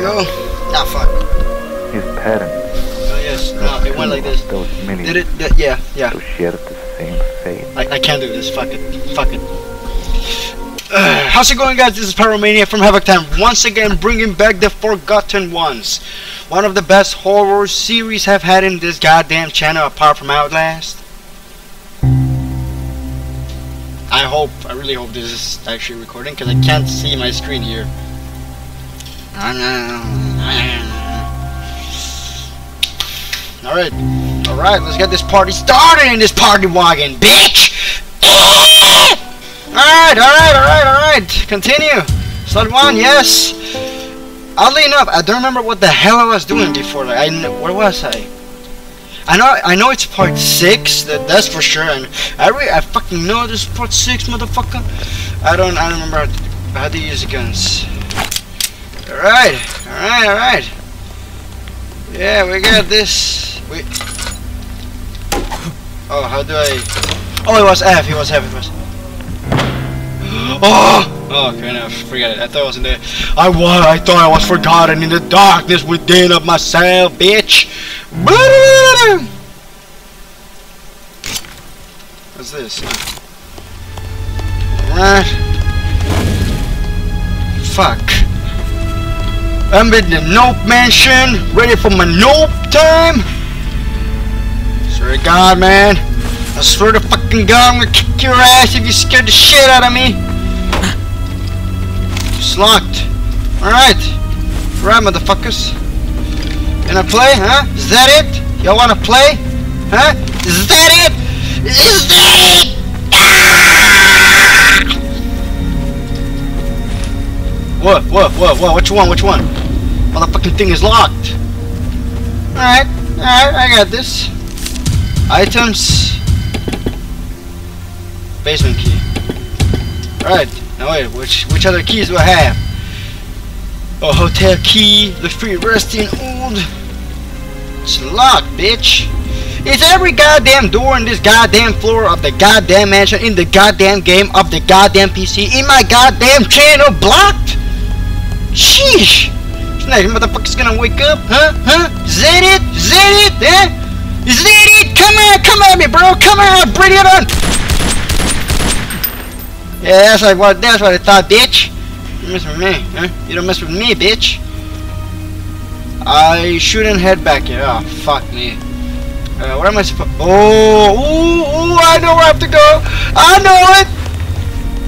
we go. Ah, fuck. His parents Oh, yes. No, it went like this. those many Did it? Did, yeah, yeah. who shared the same fate. I, I can't do this. Fuck it. Fuck it. Uh, how's it going, guys? This is Pyromania from Havoc Time. Once again, bringing back the Forgotten Ones. One of the best horror series I've had in this goddamn channel, apart from Outlast. I hope, I really hope this is actually recording, because I can't see my screen here. Alright, alright, let's get this party started in this party wagon, bitch! Alright, alright, alright, alright, continue. Slot one, yes. Oddly enough, I don't remember what the hell I was doing before. Like, I kn- where was I? I know, I know it's part six. That, that's for sure. And I really, I fucking know this is part six, motherfucker. I don't, I don't remember how to, how to use guns. All right, all right, all right. Yeah, we got this. We. Oh, how do I? Oh, it was F. It was F. It was. Oh! Oh, okay, no, forget it. I thought I wasn't there. I was. I thought I was forgotten in the darkness within of myself, bitch. What's this? Right. Fuck. I'm in the Nope Mansion, ready for my Nope time. Swear to God, man. I swear to fucking God, I'm gonna kick your ass if you scared the shit out of me. It's locked. Alright. Right, motherfuckers. Gonna play, huh? Is that it? Y'all wanna play? Huh? Is that it? Is that it? Ah! What? What? What? What? Which one? Which one? Motherfucking thing is locked. Alright. Alright, I got this. Items. Basement key. Alright. Now wait, which which other keys do I have? A hotel key, the free resting old. It's locked, bitch. Is every goddamn door in this goddamn floor of the goddamn mansion in the goddamn game of the goddamn PC in my goddamn channel blocked? Sheesh! Tonight, motherfucker's gonna wake up, huh? Huh? Is that it? Is that it? Eh? Is that it? Come on, come at me, bro! Come on, bring it on! Yeah, that's like what that's what I thought, bitch. You mess with me, huh? You don't mess with me, bitch. I shouldn't head back here. Oh, fuck me. Uh, what am I supposed? Oh, ooh, ooh, I know where I have to go. I know it.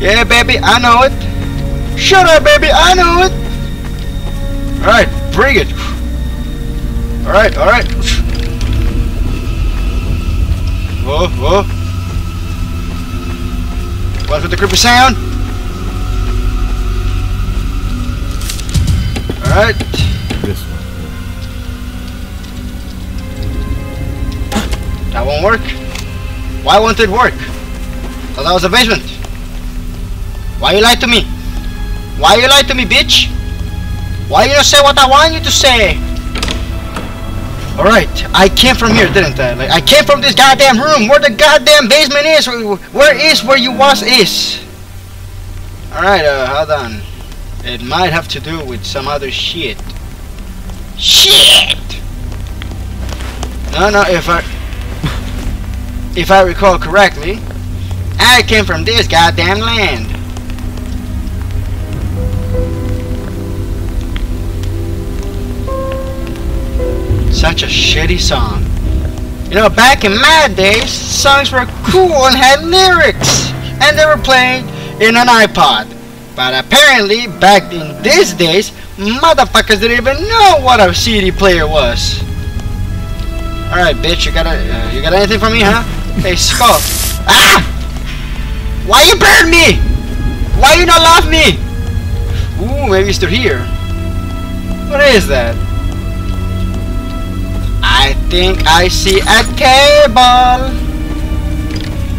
Yeah, baby, I know it. Shut up, baby, I know it. All right, bring it. All right, all right. Whoa, whoa. What's with the creepy sound? Alright. This one. That won't work. Why won't it work? Thought that was a basement. Why you lied to me? Why you lied to me, bitch? Why you don't say what I want you to say? Alright, I came from here, didn't I? Like, I came from this goddamn room. Where the goddamn basement is? Where, where is where you was is? Alright, uh, hold on. It might have to do with some other shit. Shit! No, no, if I... if I recall correctly, I came from this goddamn land. Such a shitty song. You know, back in my days, songs were cool and had lyrics, and they were played in an iPod. But apparently, back in these days, motherfuckers didn't even know what a CD player was. Alright, bitch, you got a, uh, you got anything for me, huh? Hey, skull. Ah! Why you burn me? Why you not love me? Ooh, maybe it's still here. What is that? I think I see a cable.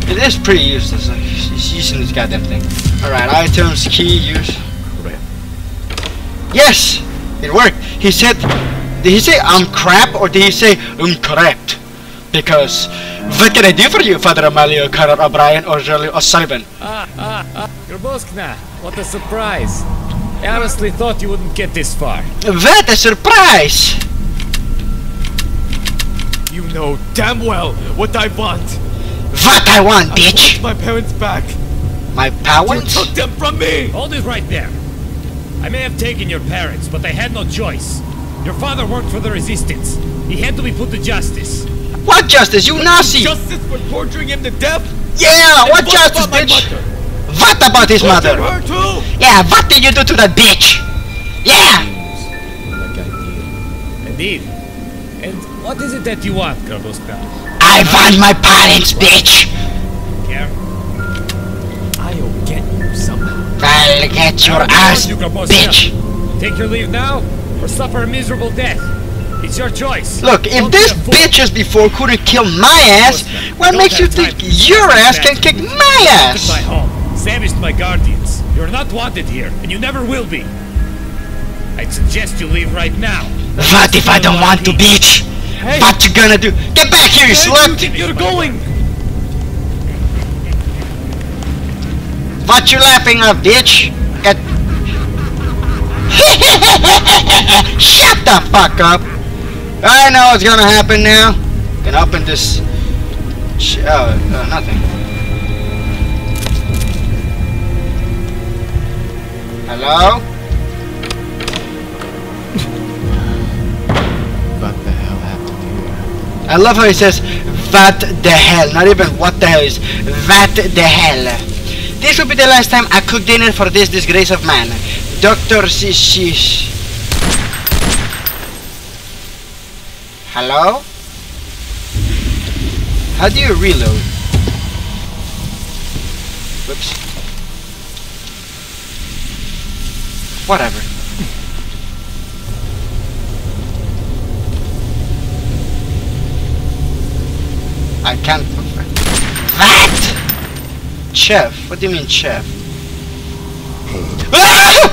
It is pretty useless. Like, he's using this goddamn thing. Alright, items, key, use. Yes! It worked. He said, did he say I'm crap or did he say I'm correct? Because, what can I do for you, Father Amalio, Carter O'Brien, or Jolie O'Sullivan? Ah, ah, ah, Grabowskna, what a surprise. I honestly thought you wouldn't get this far. What a surprise! You know damn well what I want. What I want, I bitch! want my parents back. My You took them from me. Hold it right there. I may have taken your parents, but they had no choice. Your father worked for the resistance. He had to be put to justice. What justice, you Nazi? Justice for torturing him to death. Yeah, And what justice, bitch? What about his Torture mother? her too. Yeah, what did you do to that bitch? Yeah! Like I did. Indeed. What is it that you want, Karbuska? I want my parents, bitch! Care? I'll get you somehow. I'll get your ass, you, bitch! Take your leave now, or suffer a miserable death. It's your choice. Look, if Don't this bitches before couldn't kill my ass, what Don't makes you think your ass can kick my Took my ass? home, savaged my guardians. You're not wanted here, and you never will be. I'd suggest you leave right now. What if I don't want to, bitch? Hey. What you gonna do? Get back here, you Where do you slut! think you're going? What you laughing at, bitch? Get... Shut the fuck up! I know what's gonna happen now. Can open this... Oh, uh, nothing. Hello? I love how he says, What the hell? Not even what the hell is, What the hell? This will be the last time I cook dinner for this disgrace of man. Dr. Sishish. Hello? How do you reload? Whoops. Whatever. I can't. That! Chef? What do you mean, chef? Ah!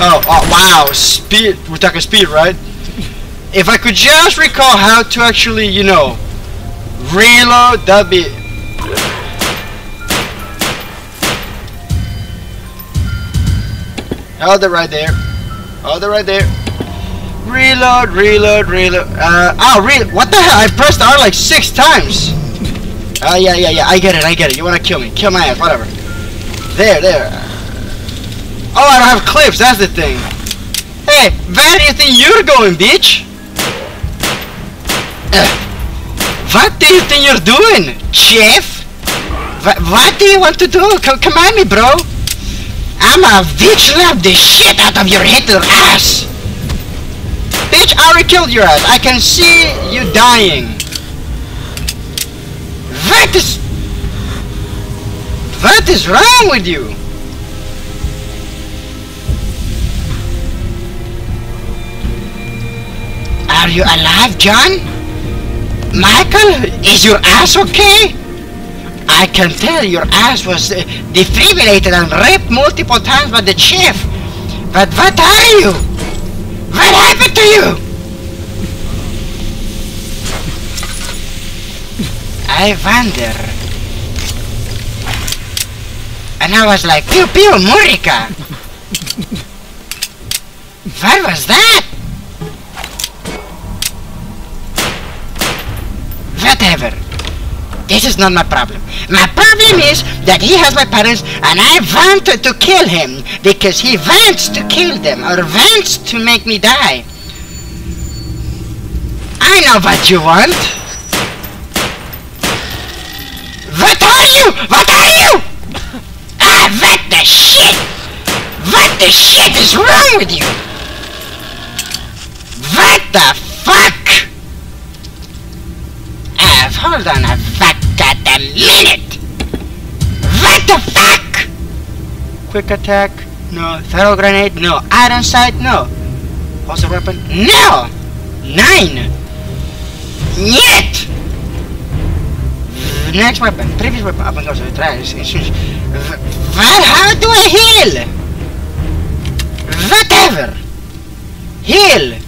Oh, oh, wow, speed. We're talking speed, right? If I could just recall how to actually, you know, reload, that'd be. Hold it right there. Hold it right there. Reload, reload, reload. Uh, oh, re- what the hell? I pressed R like six times. Oh, yeah, yeah, yeah. I get it, I get it. You wanna kill me? Kill my ass, whatever. There, there. Oh, I don't have clips. That's the thing. Hey, where do you think you're going, bitch? Uh, what do you think you're doing, chef? What, what do you want to do? Come, at me, bro. I'm a bitch slap the shit out of your Hitler ass. Bitch, I already killed your ass. I can see you dying. What is... What is wrong with you? Are you alive, John? Michael, is your ass okay? I can tell your ass was uh, defibrillated and raped multiple times by the chief. But what are you? What happened to you? I wonder. And I was like, pew pew, Murica. what was that? Whatever. This is not my problem. My problem is that he has my parents and I want to kill him because he wants to kill them or wants to make me die. I know what you want. What are you? What are you? Ah, what the shit? What the shit is wrong with you? What the fuck? Ah, hold on a fuck a minute. What the fuck? Quick attack? No. Throw grenade? No. Iron sight? No. What's the weapon? No. Nine. Yet. Next weapon. Previous weapon. Up and goes. Try. Well, how do I heal? Whatever. Heal.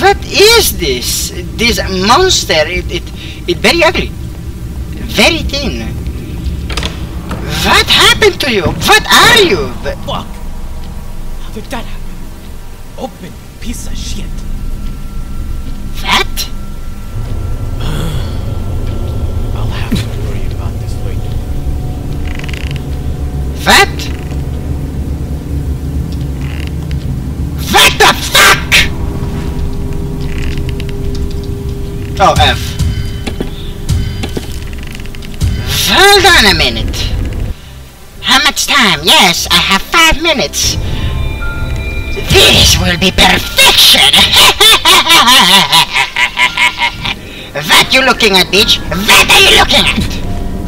What is this? This monster? It it it very ugly. Very thin. What happened to you? What are you? Fuck! did that happen? Open piece of shit. Fat? I'll have to worry about this later. Fat? What the fuck? Oh, F. Hold on a minute. How much time? Yes, I have five minutes. This will be perfection. what you looking at, bitch? What are you looking at?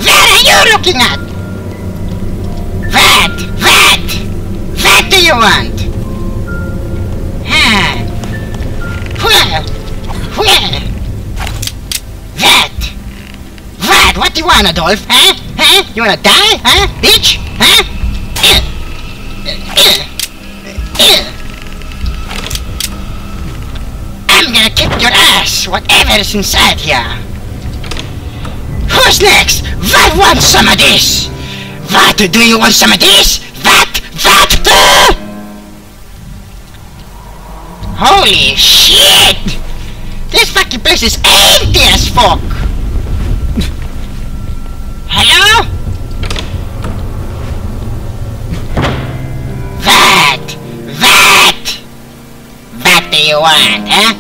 Where are you looking at? What? What? What do you want? Want, Adolf? Huh? Huh? You wanna die? Huh? Bitch? Huh? Eh. Eh. Eh. I'm gonna kick your ass, whatever is inside here. Who's next? What wants some of this? What? Do you want some of this? What? What? Uh! Holy shit! This fucking place is empty as fuck! Hello? What? What? What do you want, huh?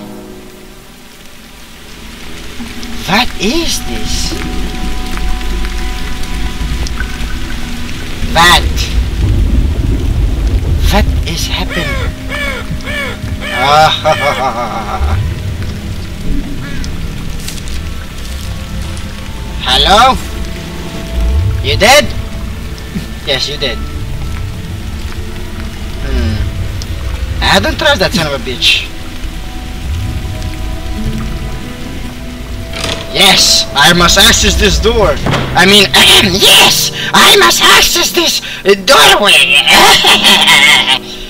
What is this? What? What is happening? Hello? You did? yes, you did. Hmm. I don't trust that son of a bitch. Yes, I must access this door. I mean, yes, I must access this doorway.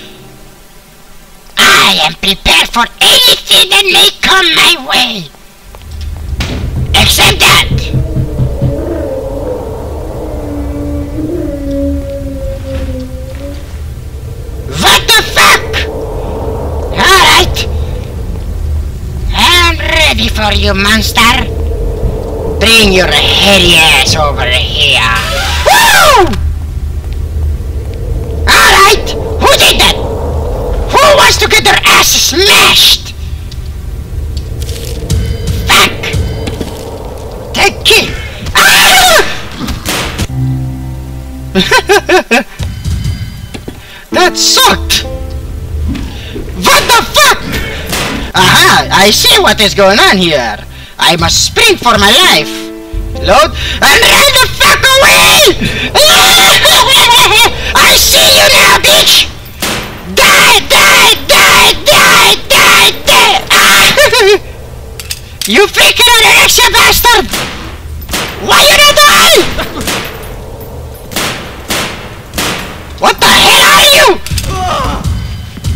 I am prepared for anything that may come my way. For you, monster. Bring your hairy ass over here. Woo! Alright. Who did that? Who wants to get their ass smashed? Fuck! Take it! Ah! that sucked! What the fuck? Aha! I see what is going on here. I must sprint for my life. Load and run the fuck away! I see you now, bitch! Die, die, die, die, die, die! Ah! you freaking anorexia bastard! Why you not die? What the hell are you?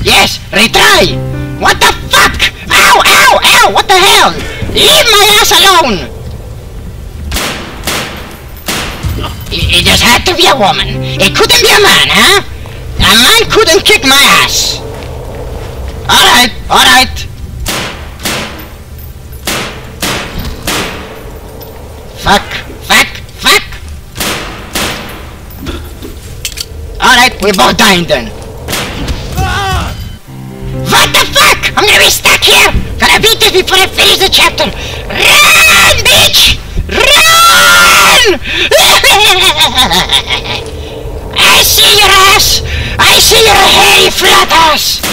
Yes, retry! What the fuck? Ow, ow, ow! What the hell? Leave my ass alone! It, just had to be a woman. It couldn't be a man, huh? A man couldn't kick my ass. Alright, alright. Fuck, fuck, fuck. Alright, we're both dying then. What the fuck? I'm gonna be stuck here! Gotta beat this before I finish the chapter! Run, bitch! Run! I see your ass! I see your hairy flat ass!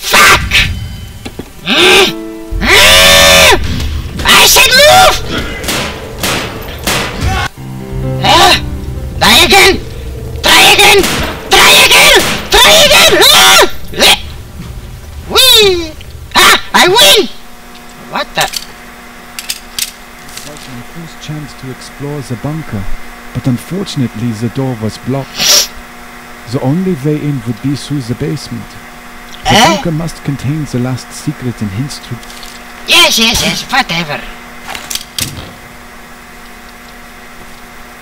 Fuck! Mm? Mm? I said move! Huh? Die again! Try again! Try again! Ah! Le- Whee! Ha! I win! What the? It was my first chance to explore the bunker, but unfortunately the door was blocked. The only way in would be through the basement. The Eh? bunker must contain the last secret and hints to... Yes, yes, yes, whatever.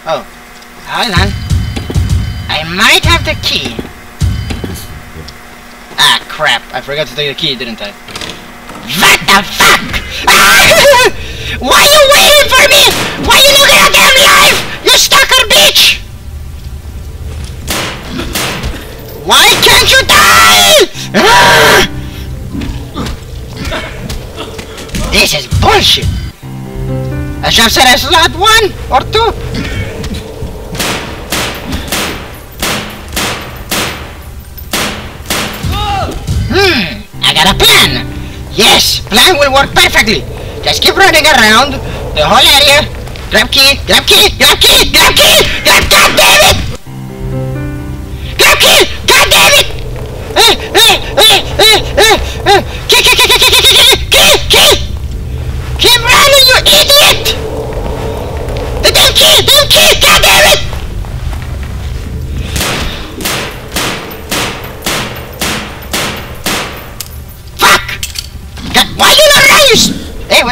Oh, hold on. I might have the key. Ah, crap. I forgot to take the key, didn't I? What the fuck? Ah! Why you waiting for me? Why you looking at damn life? You stalker bitch! Why can't you die? This is bullshit. I should have said I slot one or two. Hmm, I got a plan. Yes, plan will work perfectly. Just keep running around the whole area. Grab key, grab key, grab key, grab key, grab, god damn it! Grab key, god damn it! Eh, eh, eh, eh, eh, eh. Key, key, key, key, key, key, key, key, key! Keep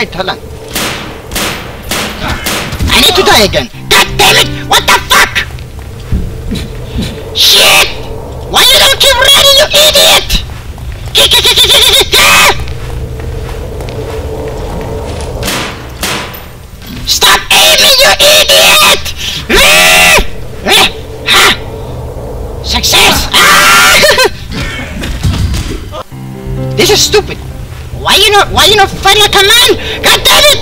I need to die again. God damn it! What the fuck? Shit! Why you don't keep running, you idiot? Stop aiming, you idiot! Success! Ah! this is stupid. Why you not? Why you not fight like a man? God damn it!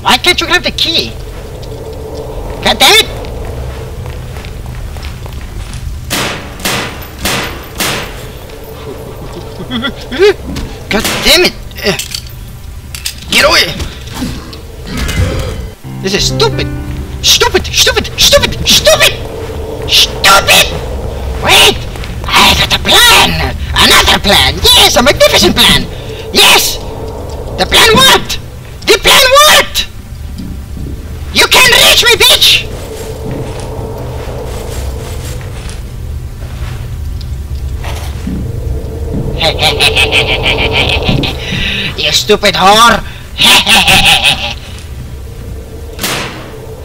Why can't you grab the key? God damn it! God damn it! Eh. Get away! This is stupid! Stupid! Stupid! Stupid! Stupid! Stupid! Wait! Plan! Another plan! Yes, a magnificent plan! Yes! The plan worked! The plan worked! You can't reach me, bitch! you stupid whore!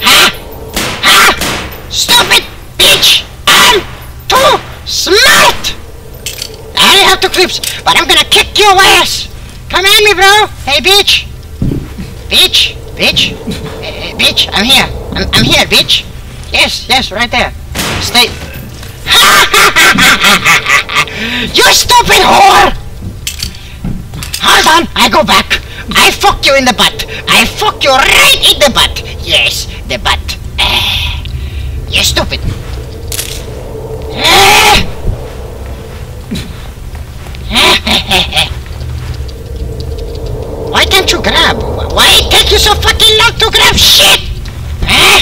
ha! Ha! Stupid bitch! I'm too smart! I only have two clips, but I'm gonna kick your ass! Come at me, bro! Hey, bitch! Bitch! Bitch! Bitch, I'm here! I'm, I'm here, bitch! Yes, yes, right there! Stay... you stupid whore! Hold on, I go back. I fuck you in the butt. I fuck you right in the butt. Yes, the butt. Eh, you stupid. Eh. Why can't you grab? Why it take you so fucking long to grab shit? Eh?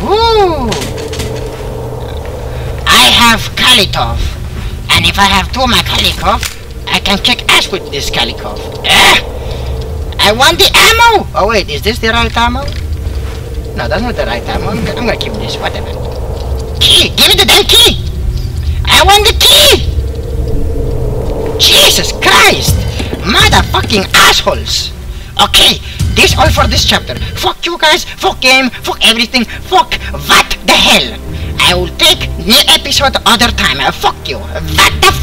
Ooh. I have Kalitov. And if I have two Makalikov, I can kick ass with this Kalikov. Eh? I want the ammo! Oh wait, is this the right ammo? No, that's not the right ammo. I'm, I'm gonna keep this, whatever. Key! Give me the damn key! I want the key! Jesus Christ! Motherfucking assholes! Okay, this all for this chapter. Fuck you guys, fuck game, fuck everything, fuck what the hell! I will take new episode other time. Uh, fuck you. What the